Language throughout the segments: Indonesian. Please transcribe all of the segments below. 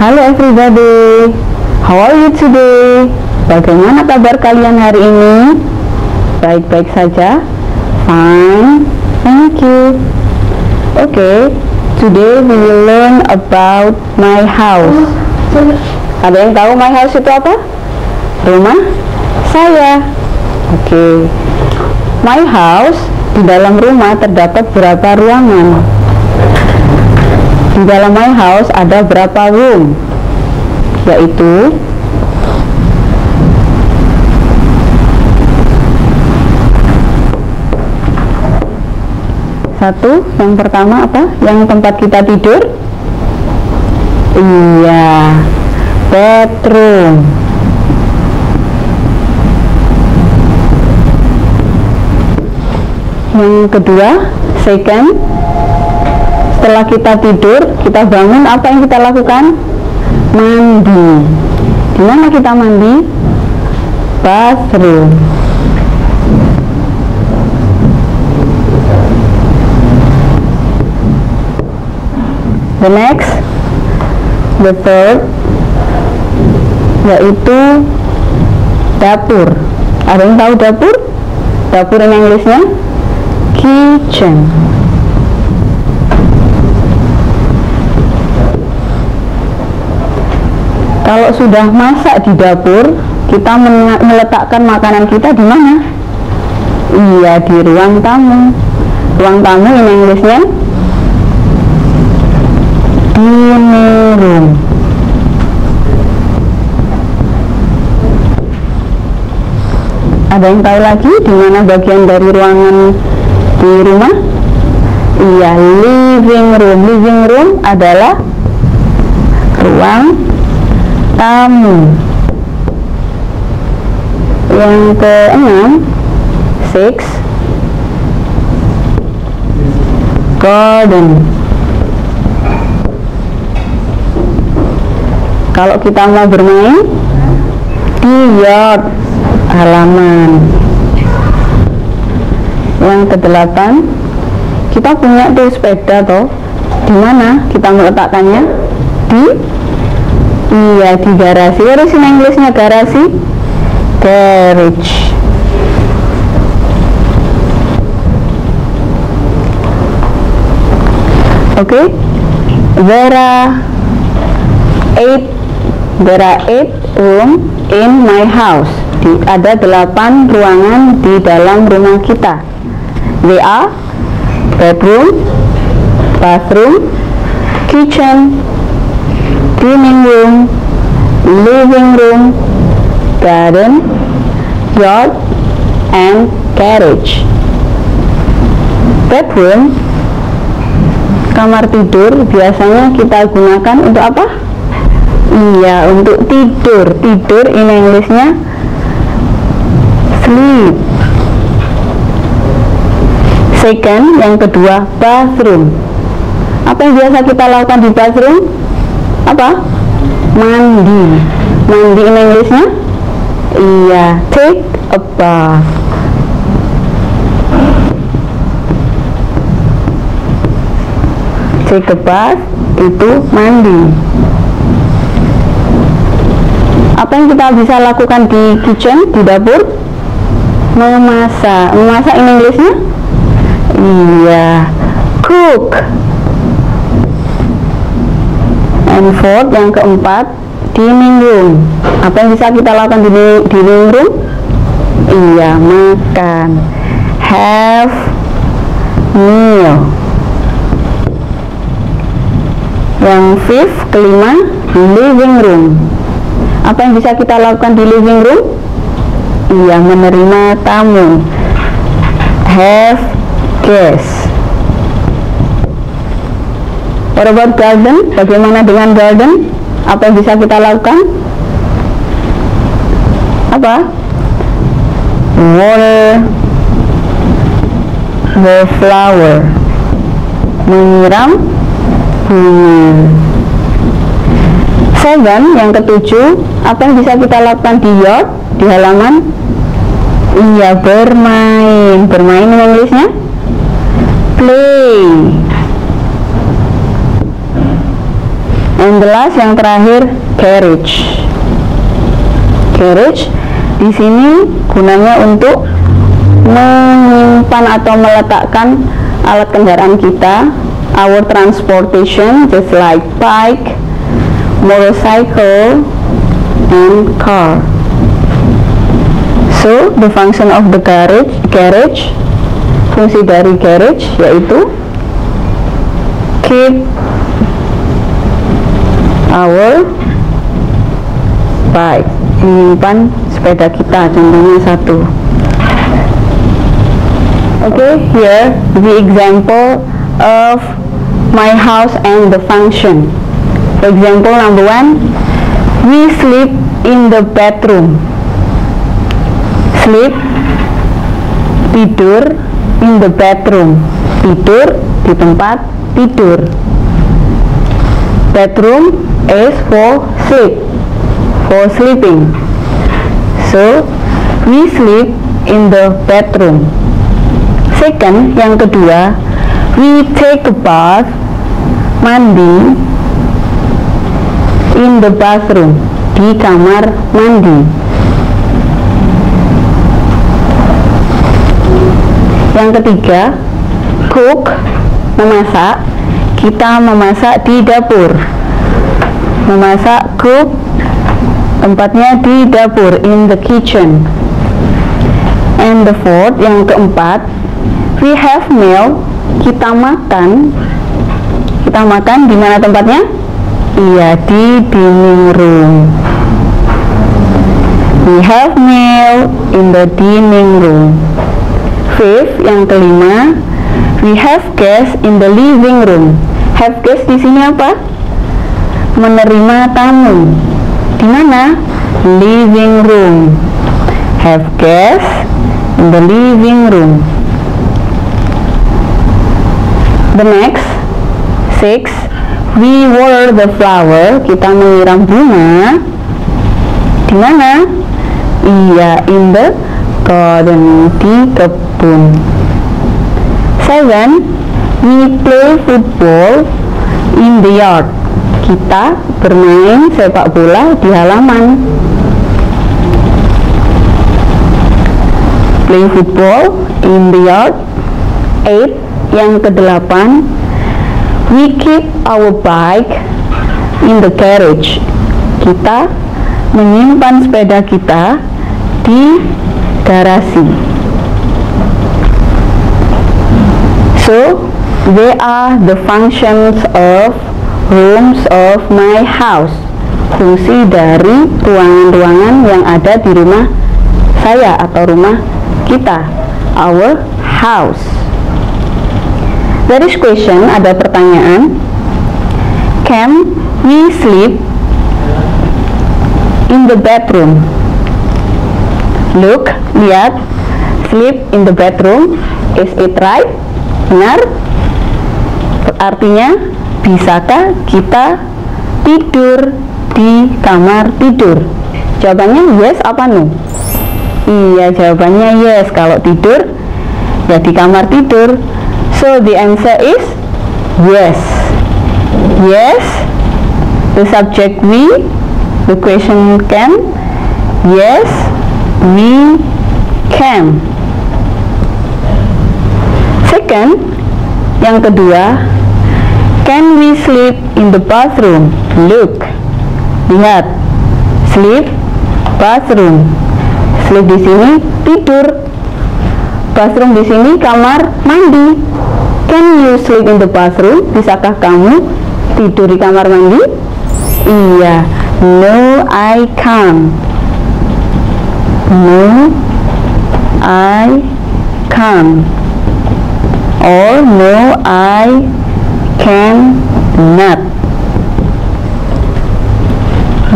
Halo everybody, how are you today? Bagaimana kabar kalian hari ini? Baik-baik saja? Fine, thank you. Okay, today we will learn about my house. Ada yang tahu my house itu apa? Rumah saya. Oke, my house di dalam rumah terdapat berapa ruangan? Di dalam my house ada berapa room? Yaitu Satu, yang pertama apa? Yang tempat kita tidur? Iya, bedroom. Yang kedua, second, setelah kita tidur, kita bangun, apa yang kita lakukan? Mandi. Di mana kita mandi? Bathroom. The next, the third, yaitu dapur. Ada yang tahu dapur? Dapur in Inggrisnya kitchen. Kalau sudah masak di dapur, kita meletakkan makanan kita di mana? Iya, di ruang tamu. Ruang tamu in Inggrisnya dining room. Ada yang tahu lagi di mana bagian dari ruangan di rumah? Iya, living room. Living room adalah ruang tamu. Yang keenam, six, garden. Kalau kita mau bermain di yard halaman. Yang kedelapan, kita punya tuh sepeda toh. Di mana kita meletakkannya? Di Iya di garasi. What is in garasi? Garage. Oke, okay. there are eight there are eight room in my house. Di, ada delapan ruangan di dalam rumah kita. They are bedroom, bathroom, kitchen, dining room, living room, garden, yard, and garage. Bedroom, kamar tidur biasanya kita gunakan untuk apa? Iya, untuk tidur. Tidur in Inggrisnya sleep. Second, yang kedua, bathroom. Apa yang biasa kita lakukan di bathroom? Apa? Mandi. Mandi in Inggrisnya? Iya, take a bath. Take a bath itu mandi apa yang kita bisa lakukan di kitchen di dapur memasak memasak in Inggrisnya iya cook fourth yang keempat dining room apa yang bisa kita lakukan di dining room iya makan have meal yang fifth kelima living room apa yang bisa kita lakukan di living room? Iya, menerima tamu. Have guests. What about garden? Bagaimana dengan garden? Apa yang bisa kita lakukan? Apa? Water the flower. Menyiram bunga. Seven, yang ketujuh, apa yang bisa kita lakukan di yard, di halaman? Iya, bermain. Bermain in Inggrisnya? Play. And the last yang terakhir carriage. Carriage di sini gunanya untuk menyimpan atau meletakkan alat kendaraan kita our transportation just like bike motorcycle and car. So the function of the carriage carriage fungsi dari carriage yaitu keep our bike menyimpan sepeda kita contohnya satu. Okay, here the example of my house and the function. For example number one we sleep in the bedroom sleep tidur in the bedroom tidur di tempat tidur bedroom is for sleep for sleeping. So we sleep in the bedroom. Second yang kedua we take a bath mandi in the bathroom di kamar mandi. Yang ketiga cook memasak kita memasak di dapur. Memasak cook tempatnya di dapur in the kitchen. And the fourth yang keempat we have meal kita makan. Kita makan di mana tempatnya? Iya di dining room. We have meal in the dining room. Fifth yang kelima we have guests in the living room have guest di sini apa? Menerima tamu. Di mana? Living room. Have guest in the living room. The next, six, we water the flower. Kita menyiram bunga. Di mana? Iya, in the garden di kebun. Seven, We play football in the yard. Kita bermain sepak bola di halaman. Play football in the yard. Eight, yang kedelapan, we keep our bike in the carriage. Kita menyimpan sepeda kita di garasi. So, They are the functions of rooms of my house. Fungsi dari ruangan-ruangan yang ada di rumah saya atau rumah kita. Our house. There is question, ada pertanyaan. Can we sleep in the bedroom? Look, lihat. Sleep in the bedroom. Is it right? Benar? Artinya, bisakah kita tidur di kamar tidur? Jawabannya yes apa no? Iya, jawabannya yes. Kalau tidur, ya di kamar tidur. So, the answer is yes. Yes, the subject we, the question can. Yes, we can. Second, yang kedua, Can we sleep in the bathroom? Look. Lihat. Sleep bathroom. Sleep di sini tidur. Bathroom di sini kamar mandi. Can you sleep in the bathroom? Bisakah kamu tidur di kamar mandi? Iya. No, I can't. No, I can't. Or no, I can not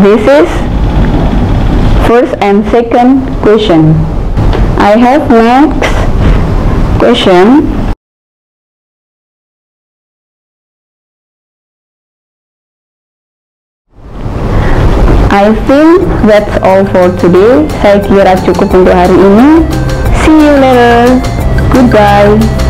this is first and second question I have next question I think that's all for today. Saya kira cukup untuk hari ini. See you later. Goodbye.